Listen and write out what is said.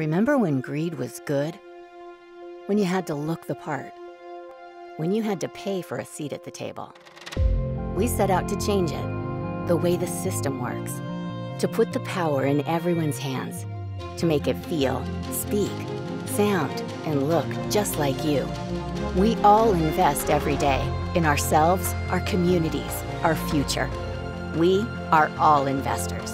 Remember when greed was good? When you had to look the part? When you had to pay for a seat at the table? We set out to change it, the way the system works, to put the power in everyone's hands, to make it feel, speak, sound, and look just like you. We all invest every day in ourselves, our communities, our future. We are all investors.